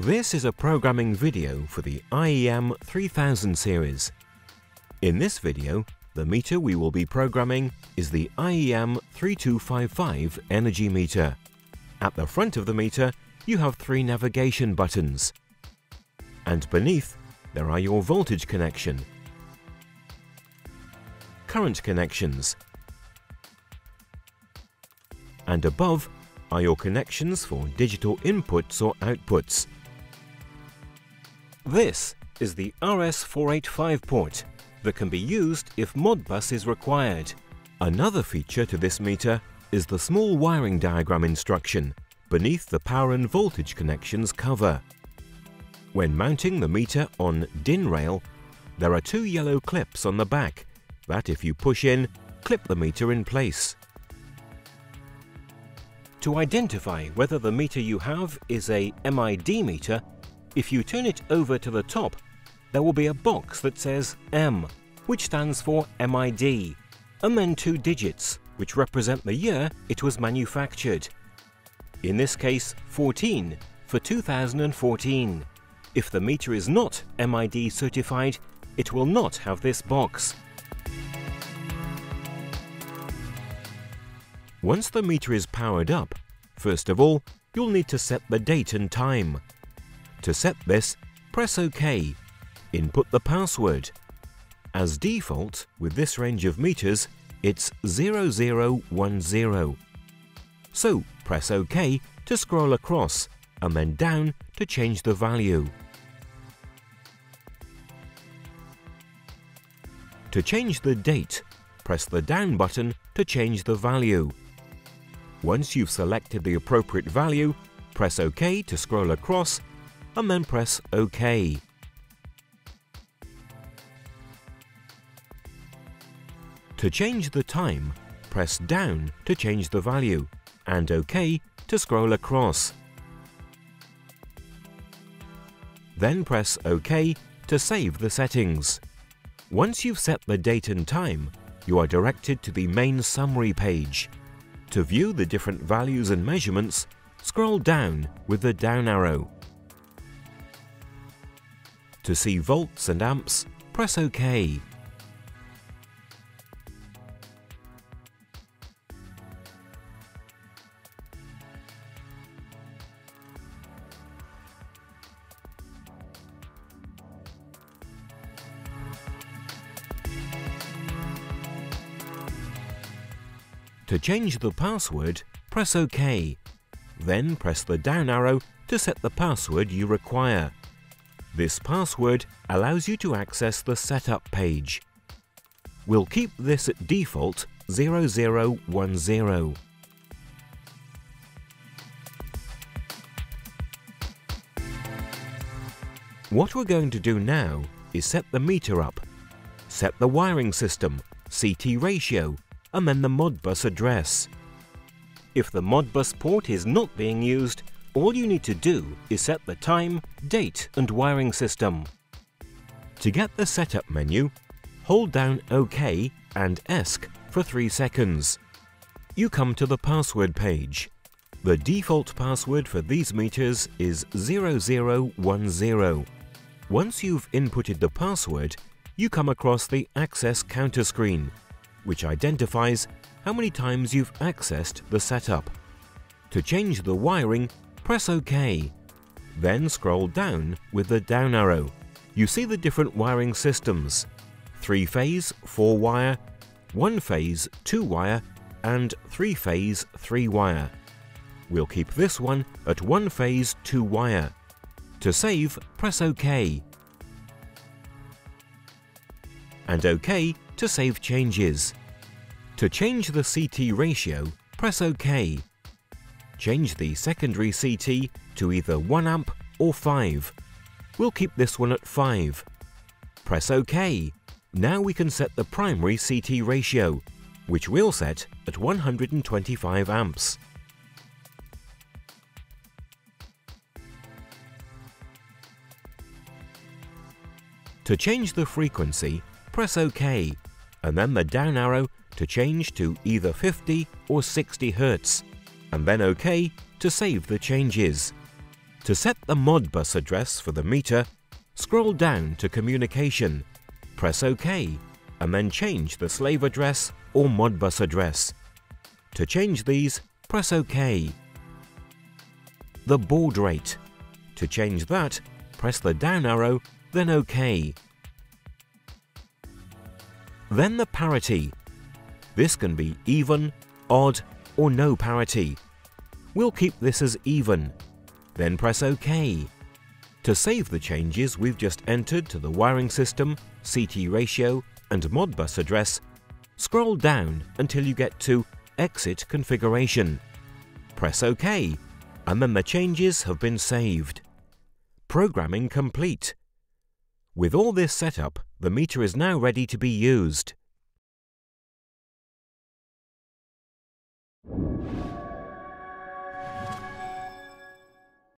This is a programming video for the IEM 3000 series. In this video, the meter we will be programming is the IEM 3255 energy meter. At the front of the meter, you have three navigation buttons. And beneath, there are your voltage connection, current connections, and above are your connections for digital inputs or outputs. This is the RS485 port that can be used if Modbus is required. Another feature to this meter is the small wiring diagram instruction beneath the power and voltage connections cover. When mounting the meter on DIN rail, there are two yellow clips on the back that if you push in, clip the meter in place. To identify whether the meter you have is a MID meter, if you turn it over to the top, there will be a box that says M, which stands for MID, and then two digits, which represent the year it was manufactured. In this case, 14 for 2014. If the meter is not MID certified, it will not have this box. Once the meter is powered up, first of all, you'll need to set the date and time. To set this, press OK. Input the password. As default, with this range of meters, it's 0010. So press OK to scroll across and then down to change the value. To change the date, press the down button to change the value. Once you've selected the appropriate value, press OK to scroll across and then press OK. To change the time, press down to change the value and OK to scroll across. Then press OK to save the settings. Once you've set the date and time, you are directed to the main summary page. To view the different values and measurements, scroll down with the down arrow. To see volts and amps, press OK. To change the password, press OK. Then press the down arrow to set the password you require. This password allows you to access the setup page. We'll keep this at default 0010. What we're going to do now is set the meter up, set the wiring system, CT ratio, and then the Modbus address. If the Modbus port is not being used, all you need to do is set the time, date and wiring system. To get the setup menu, hold down OK and ESC for 3 seconds. You come to the password page. The default password for these meters is 0010. Once you've inputted the password, you come across the Access Counter screen, which identifies how many times you've accessed the setup. To change the wiring, press OK. Then scroll down with the down arrow. You see the different wiring systems. 3-phase, 4-wire, 1-phase, 2-wire and 3-phase, 3-wire. We'll keep this one at 1-phase, 2-wire. To save, press OK. And OK to save changes. To change the CT ratio, press OK. Change the secondary CT to either 1 amp or 5. We'll keep this one at 5. Press OK. Now we can set the primary CT ratio, which we'll set at 125 amps. To change the frequency, press OK, and then the down arrow to change to either 50 or 60 Hz, and then OK to save the changes. To set the Modbus address for the meter, scroll down to Communication, press OK, and then change the slave address or Modbus address. To change these, press OK. The baud rate. To change that, press the down arrow, then OK. Then the parity. This can be even, odd, or no parity. We'll keep this as even. Then press OK. To save the changes we've just entered to the wiring system, CT ratio, and Modbus address, scroll down until you get to Exit Configuration. Press OK, and then the changes have been saved. Programming complete. With all this set up, the meter is now ready to be used.